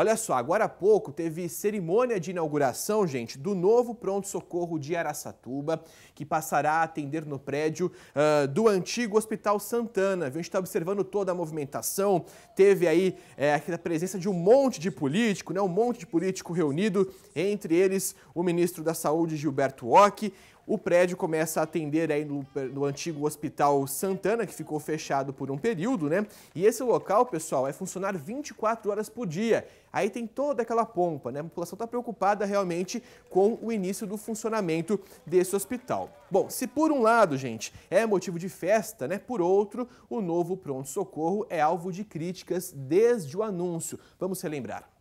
Olha só, agora há pouco teve cerimônia de inauguração, gente, do novo pronto-socorro de Araçatuba, que passará a atender no prédio uh, do antigo Hospital Santana. A gente está observando toda a movimentação, teve aí é, a presença de um monte de político, né, um monte de político reunido, entre eles o ministro da Saúde, Gilberto Ock, o prédio começa a atender aí no, no, antigo Hospital Santana, que ficou fechado por um período, né? E esse local, pessoal, é funcionar 24 horas por dia. Aí tem toda aquela pompa, né? A população está preocupada realmente com o início do funcionamento desse hospital. Bom, se por um lado, gente, é motivo de festa, né? Por outro, o novo pronto-socorro é alvo de críticas desde o anúncio. Vamos relembrar.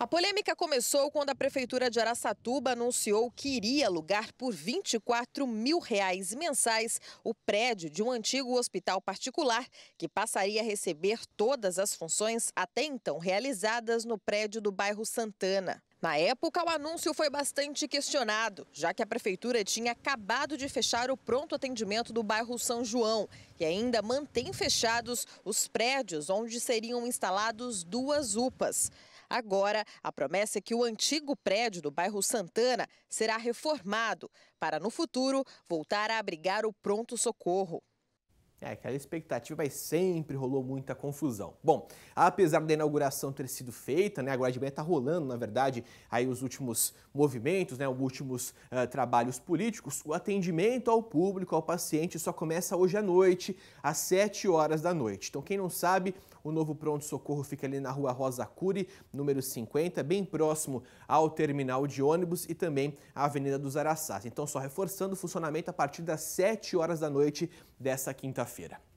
A polêmica começou quando a Prefeitura de Araçatuba anunciou que iria alugar por 24 mil reais mensais o prédio de um antigo hospital particular que passaria a receber todas as funções até então realizadas no prédio do bairro Santana. Na época, o anúncio foi bastante questionado, já que a prefeitura tinha acabado de fechar o pronto atendimento do bairro São João e ainda mantém fechados os prédios onde seriam instalados duas UPAs. Agora, a promessa é que o antigo prédio do bairro Santana será reformado para, no futuro, voltar a abrigar o pronto-socorro. É, aquela expectativa, mas sempre rolou muita confusão. Bom, apesar da inauguração ter sido feita, né, agora de manhã está rolando, na verdade, aí os últimos movimentos, né, os últimos uh, trabalhos políticos, o atendimento ao público, ao paciente, só começa hoje à noite, às 7 horas da noite. Então, quem não sabe, o novo pronto-socorro fica ali na rua Rosa Cury, número 50, bem próximo ao terminal de ônibus e também à Avenida dos Araçás. Então, só reforçando o funcionamento a partir das 7 horas da noite dessa quinta-feira feira.